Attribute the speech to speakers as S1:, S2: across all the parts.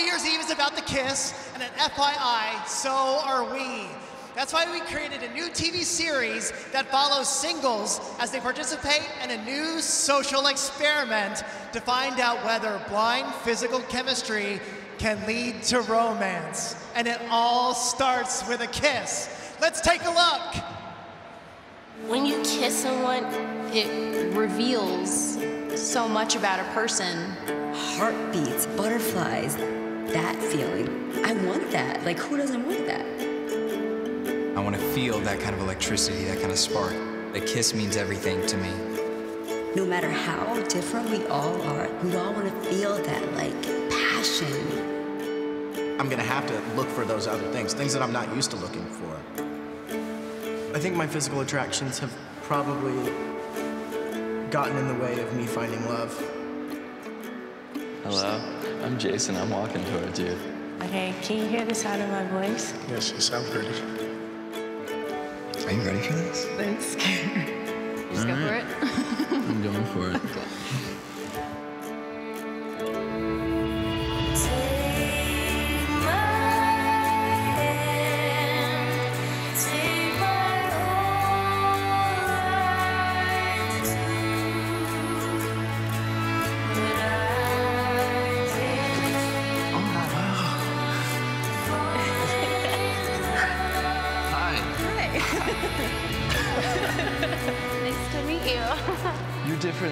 S1: New Year's Eve is about the kiss, and an FYI, so are we. That's why we created a new TV series that follows singles as they participate in a new social experiment to find out whether blind physical chemistry can lead to romance. And it all starts with a kiss. Let's take a look.
S2: When you kiss someone, it reveals so much about a person.
S3: Heartbeats, butterflies, that feeling. I want that. Like, who doesn't want that?
S4: I want to feel that kind of electricity, that kind of spark. A kiss means everything to me.
S3: No matter how different we all are, we all want to feel that, like, passion.
S5: I'm gonna have to look for those other things, things that I'm not used to looking for.
S6: I think my physical attractions have probably gotten in the way of me finding love.
S7: Hello, I'm Jason. I'm walking towards you.
S8: Okay, can you hear the sound of my voice?
S9: Yes, you sound pretty.
S4: Are you ready for this?
S8: Thanks.
S2: Just go for it.
S7: I'm going for it.
S2: nice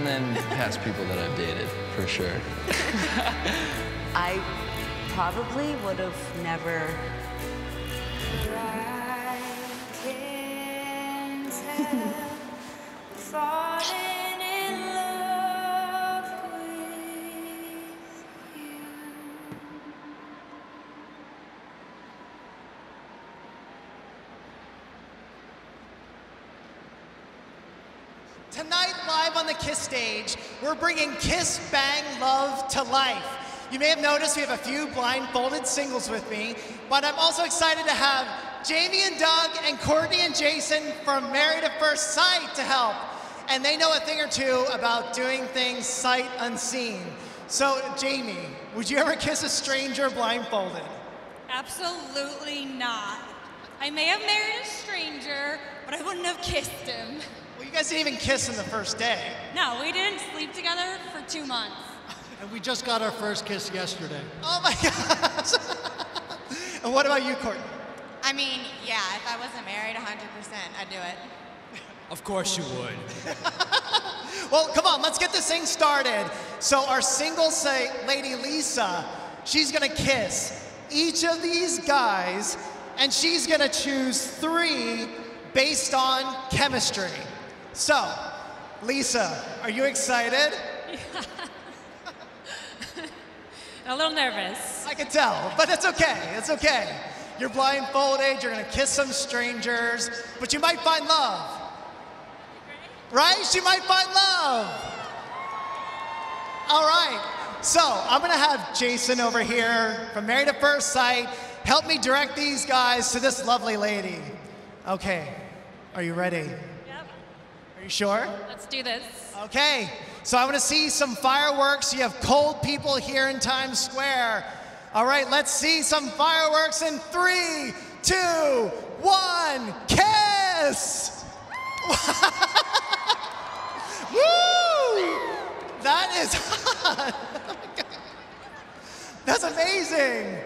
S7: different than past people that I've dated, for sure.
S3: I probably would have never.
S1: Tonight, live on the Kiss stage, we're bringing Kiss Bang Love to life. You may have noticed we have a few blindfolded singles with me, but I'm also excited to have Jamie and Doug and Cortney and Jason from Married at First Sight to help. And they know a thing or two about doing things sight unseen. So, Jamie, would you ever kiss a stranger blindfolded?
S10: Absolutely not. I may have married a stranger, but I wouldn't have kissed him.
S1: Well, you guys didn't even kiss in the first day.
S10: No, we didn't sleep together for two months.
S9: And we just got our first kiss yesterday.
S1: Oh my gosh. and what about you, Cortney?
S11: I mean, yeah, if I wasn't married 100%, I'd do it.
S12: Of course you would.
S1: Well, come on, let's get this thing started. So, our single say lady Lisa, she's gonna kiss each of these guys, and she's gonna choose three based on chemistry. So, Lisa, are you excited?
S10: A little nervous.
S1: I can tell, but it's okay. It's okay. You're blindfolded, you're gonna kiss some strangers, but you might find love. Right? She might find love. All right. So I'm gonna have Jason over here from Married at First Sight help me direct these guys to this lovely lady. Okay. Are you ready? You sure?
S10: Let's do this.
S1: Okay, so I want to see some fireworks. You have cold people here in Times Square. All right, let's see some fireworks in three, two, one, kiss! Woo! That is hot. That's amazing.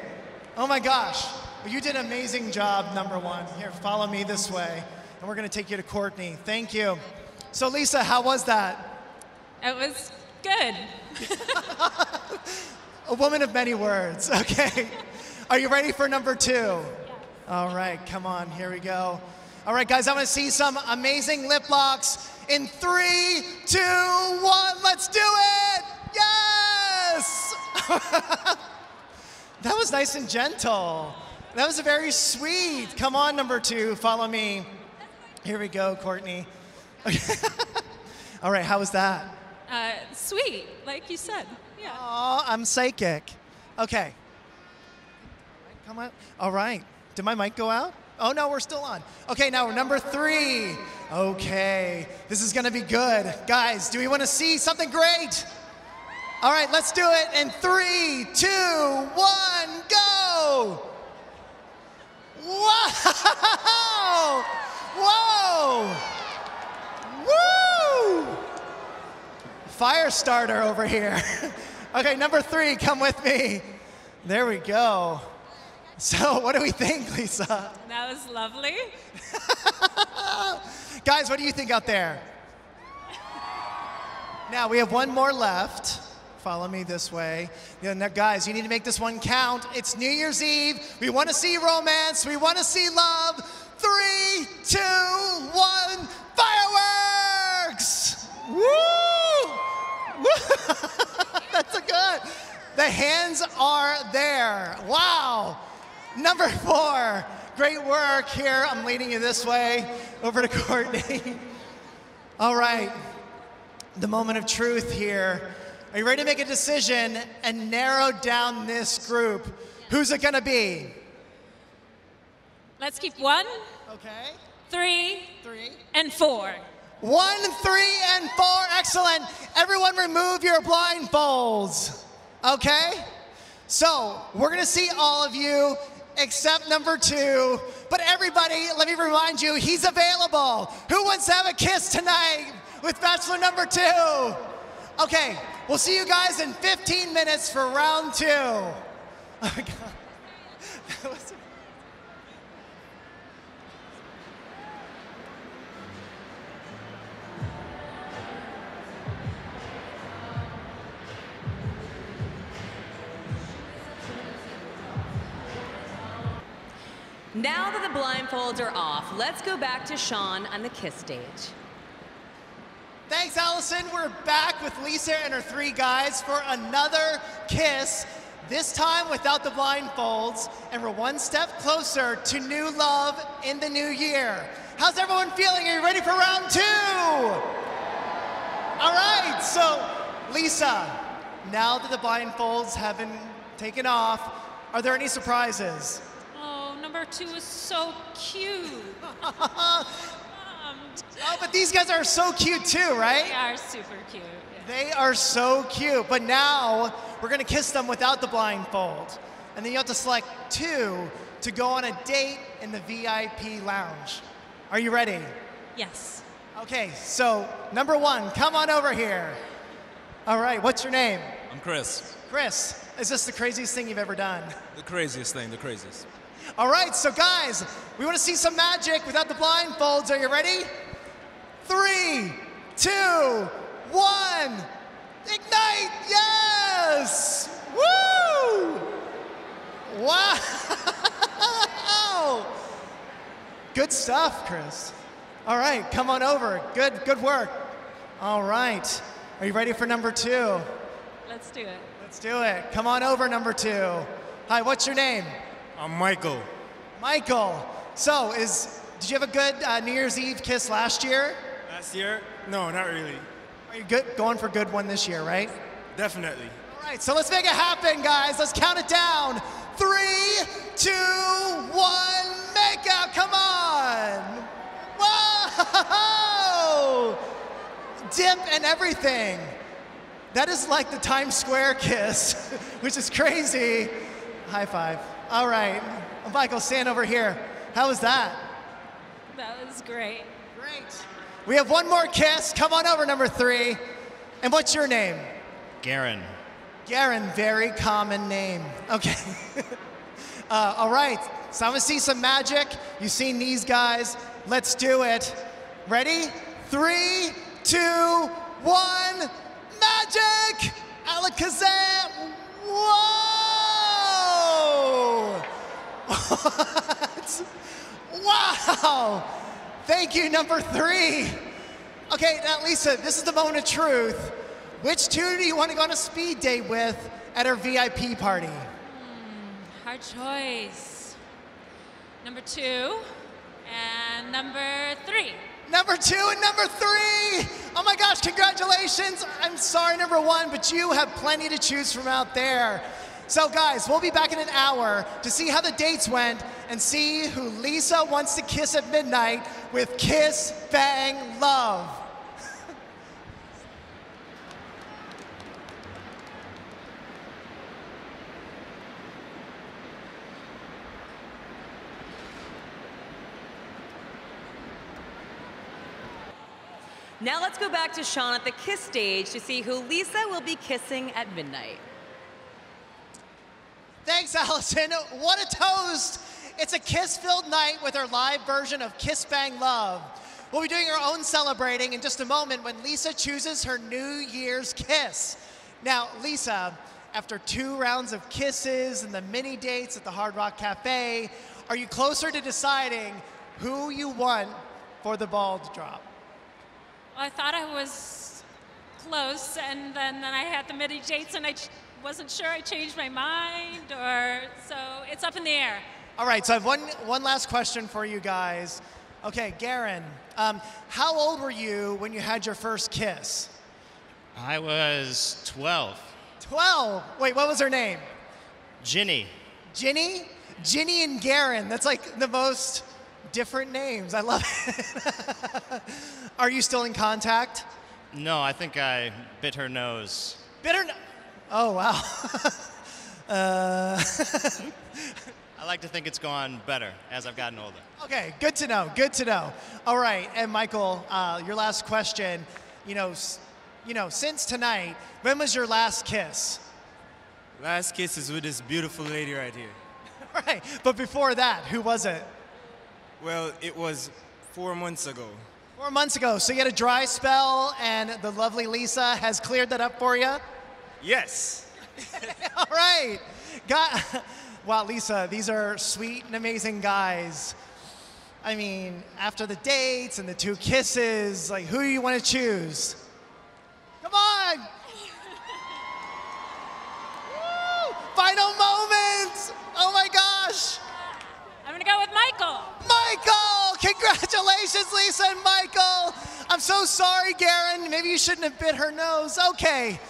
S1: Oh my gosh. You did an amazing job, number one. Here, follow me this way. And we're going to take you to Cortney. Thank you. So, Lisa, how was that?
S10: It was good.
S1: A woman of many words. Okay. Are you ready for number two? All right, come on, here we go. All right, guys, I want to see some amazing lip locks in three, two, one. Let's do it! Yes! that was nice and gentle. That was a very sweet. Come on, number two, follow me. Here we go, Cortney. All right, how was that?
S10: Uh, sweet, like you said. Yeah.
S1: Aw, I'm psychic. Okay. Come on. All right. Did my mic go out? Oh no, we're still on. Okay, now we're number three. Okay, this is gonna be good. Guys, do we wanna see something great? All right, let's do it in three, two, one. go! Wow! Whoa! Woo! Fire starter over here. okay, number three, come with me. There we go. So, what do we think, Lisa?
S10: That was lovely.
S1: Guys, what do you think out there? Now, we have one more left. Follow me this way. You know, guys, you need to make this one count. It's New Year's Eve. We want to see romance. We want to see love. Three, two, one, fireworks! Woo! That's a good. The hands are there. Wow. Number four. Great work here. I'm leading you this way over to Cortney. All right. The moment of truth here. Are you ready to make a decision and narrow down this group? Who's it going to be?
S10: Let's keep one,
S1: Okay.
S10: three,
S1: Three.
S10: and four.
S1: One, three, and four. Excellent. Everyone remove your blindfolds. Okay? So, we're going to see all of you except number two. But everybody, let me remind you, he's available. Who wants to have a kiss tonight with Bachelor number two? Okay, we'll see you guys in 15 minutes for round two. Oh, God.
S13: Now that the blindfolds are off, let's go back to Shawn on the kiss stage.
S1: Thanks, Allison. We're back with Lisa and her three guys for another kiss, this time without the blindfolds, and we're one step closer to new love in the new year. How's everyone feeling? Are you ready for round two? All right, so Lisa, now that the blindfolds have been taken off, are there any surprises?
S10: Number two is so cute.
S1: Oh, but these guys are so cute too, right?
S10: They are super cute.
S1: They are so cute. But now we're gonna kiss them without the blindfold. And then you have to select two to go on a date in the VIP lounge. Are you ready?
S10: Yes.
S1: Okay, so number one, come on over here. All right, what's your name?
S14: I'm Chris.
S1: Chris. Is this the craziest thing you've ever done?
S14: The craziest thing, the craziest.
S1: All right, so guys, we want to see some magic without the blindfolds. Are you ready? Three, two, one, ignite! Yes! Woo! Wow! Good stuff, Chris. All right, come on over. Good, good work. All right, are you ready for number two?
S10: Let's do it.
S1: Let's do it. Come on over, number two. Hi, what's your name?
S15: I'm Michael.
S1: Michael. So, is did you have a good uh, New Year's Eve kiss last year?
S15: Last year? No, not really.
S1: Are you good, going for a good one this year, right?
S15: Definitely.
S1: All right, so let's make it happen, guys. Let's count it down. Three, two, one, make out. Come on. Whoa! Dip and everything. That is like the Times Square kiss, which is crazy. High five. All right. Michael, stand over here. How was that?
S10: That was great.
S1: Great. We have one more kiss. Come on over, number three. And what's your name?
S15: Garen.
S1: Garen, very common name. Okay. uh, all right. So I'm gonna see some magic. You've seen these guys. Let's do it. Ready? Three, two, one. Magic! Alakazam! Whoa! What? Wow! Thank you, number three. Okay, now Lisa, this is the moment of truth. Which two do you want to go on a speed date with at our VIP party?
S10: Hmm, hard choice. Number two and number three.
S1: Number two and number three. Oh my gosh, congratulations. I'm sorry, number one, but you have plenty to choose from out there. So guys, we'll be back in an hour to see how the dates went and see who Lisa wants to kiss at midnight with Kiss Bang Love.
S13: Now let's go back to Shawn at the kiss stage to see who Lisa will be kissing at midnight.
S1: Thanks, Allison. What a toast! It's a kiss filled night with our live version of Kiss Bang Love. We'll be doing our own celebrating in just a moment when Lisa chooses her New Year's kiss. Now, Lisa, after two rounds of kisses and the mini dates at the Hard Rock Cafe, are you closer to deciding who you want for the ball to drop?
S10: I thought I was close, and then, then I had the mini dates, and I wasn't sure I changed my mind, or so it's up in the air.
S1: All right, so I have one, one last question for you guys. Okay, Garen, um, how old were you when you had your first kiss?
S15: I was 12.
S1: 12. Wait, what was her name?
S15: Ginny.
S1: Ginny? Ginny and Garen. That's like the most different names. I love it. Are you still in contact?
S15: No, I think I bit her nose.
S1: Bitter. No- oh, wow. uh,
S15: I like to think it's gone better as I've gotten older.
S1: okay, good to know. Good to know. All right, and Michael, uh, your last question. You know, s- you know, since tonight, when was your last kiss?
S14: Last kiss is with this beautiful lady right here.
S1: Right, but before that, who was it?
S14: Well, it was four months ago.
S1: Four months ago. So you had a dry spell, and the lovely Lisa has cleared that up for you.
S14: Yes.
S1: All right. Got, wow, Lisa, these are sweet and amazing guys. I mean, after the dates and the two kisses, like, who do you want to choose? Come on! Woo! Final moments! Oh my gosh!
S10: I'm gonna go with Michael.
S1: Michael! Congratulations, Lisa and Michael! I'm so sorry, Garen. Maybe you shouldn't have bit her nose. Okay.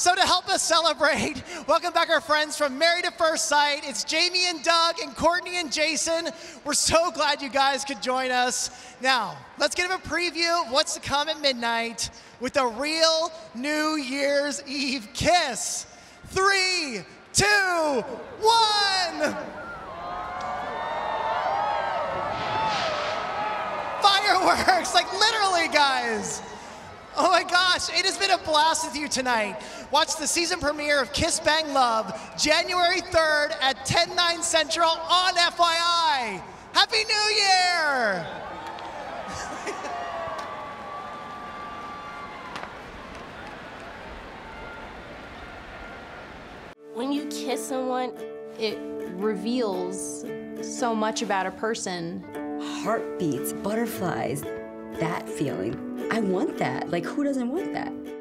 S1: So to help us celebrate, welcome back our friends from Married at First Sight. It's Jamie and Doug and Cortney and Jason. We're so glad you guys could join us. Now, let's give a preview of what's to come at midnight with a real New Year's Eve kiss. Three, two, one! Fireworks, like literally, guys. Oh my gosh, it has been a blast with you tonight. Watch the season premiere of Kiss Bang Love January 3rd at 10, 9 Central on FYI. Happy New Year!
S2: When you kiss someone, it reveals so much about a person.
S3: Heartbeats, butterflies, that feeling. I want that. Like, who doesn't want that?